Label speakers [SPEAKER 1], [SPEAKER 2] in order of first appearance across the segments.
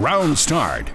[SPEAKER 1] Round start.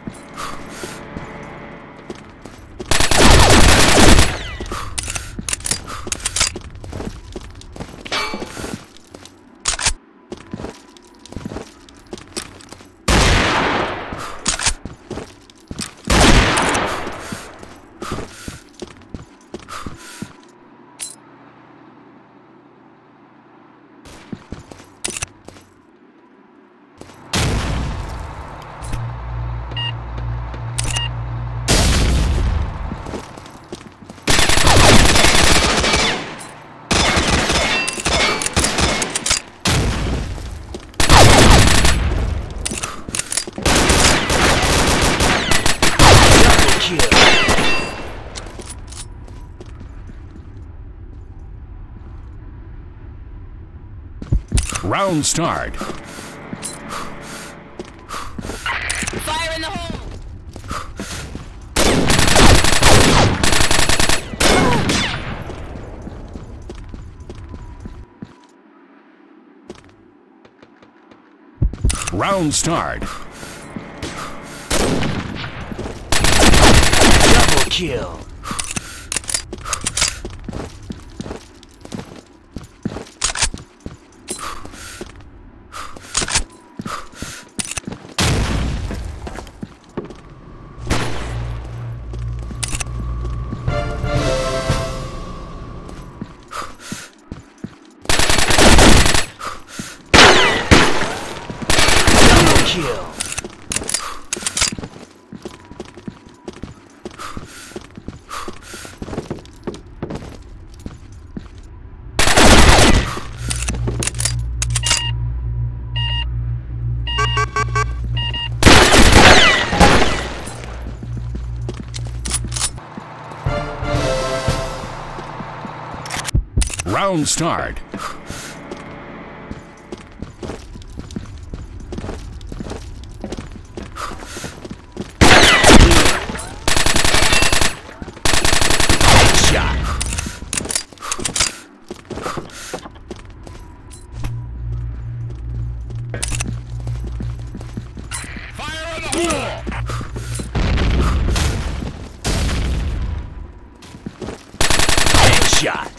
[SPEAKER 2] Double kill.
[SPEAKER 1] Round start.
[SPEAKER 3] Fire in the hole!
[SPEAKER 1] Round start.
[SPEAKER 2] Double kill.
[SPEAKER 1] Round start.
[SPEAKER 2] Shot.
[SPEAKER 1] Fire in the hole!
[SPEAKER 2] Headshot.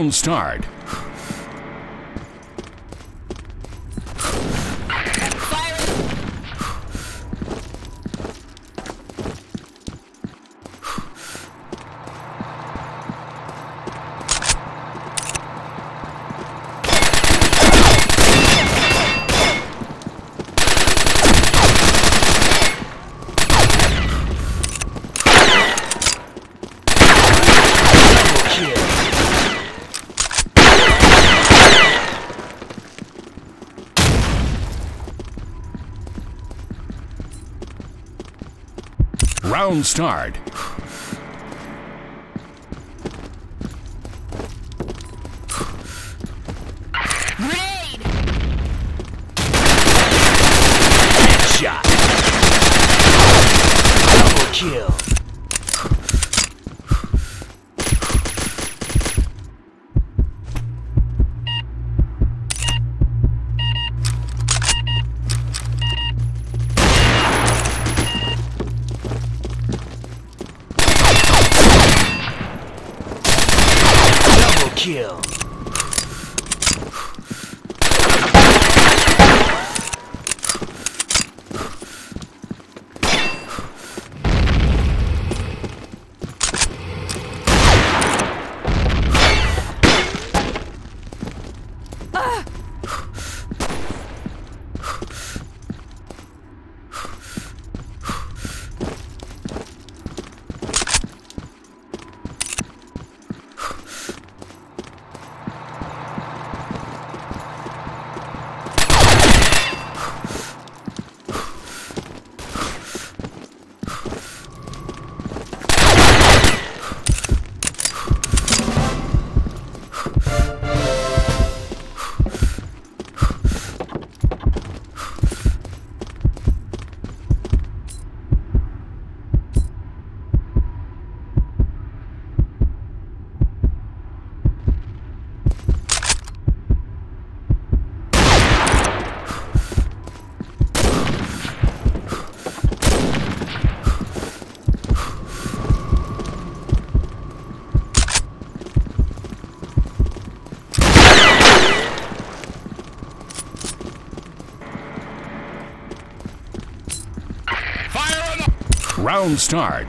[SPEAKER 1] Round start.
[SPEAKER 3] Fire in the
[SPEAKER 2] Double kill.
[SPEAKER 1] Round start.
[SPEAKER 3] Grenade!
[SPEAKER 2] Headshot. Double kill. kill.
[SPEAKER 1] Fire in the Round start.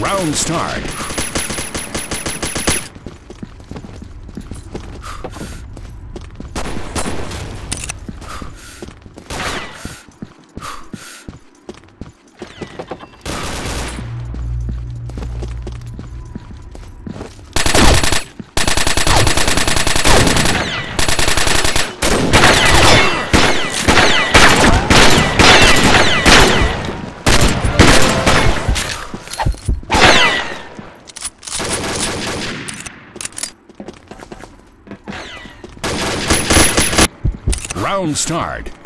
[SPEAKER 1] Round start. Round start.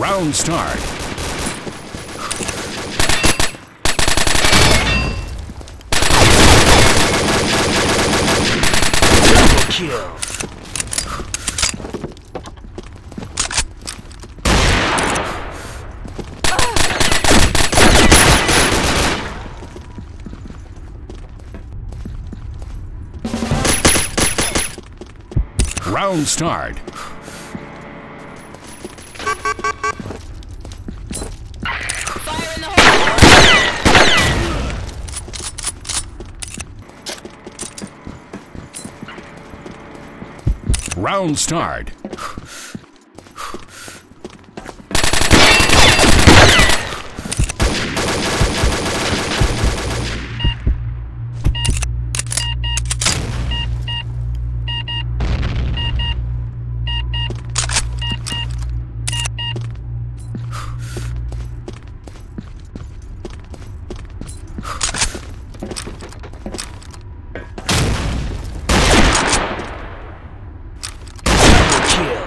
[SPEAKER 1] Round start.
[SPEAKER 2] Double kill.
[SPEAKER 1] Round start. Round start.
[SPEAKER 2] Double kill.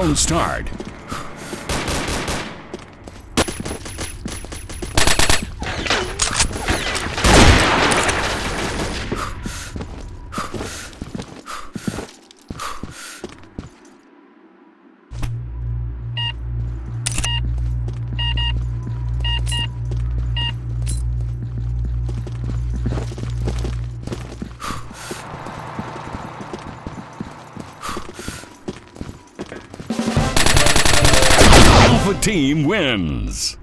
[SPEAKER 1] Round start. Team wins.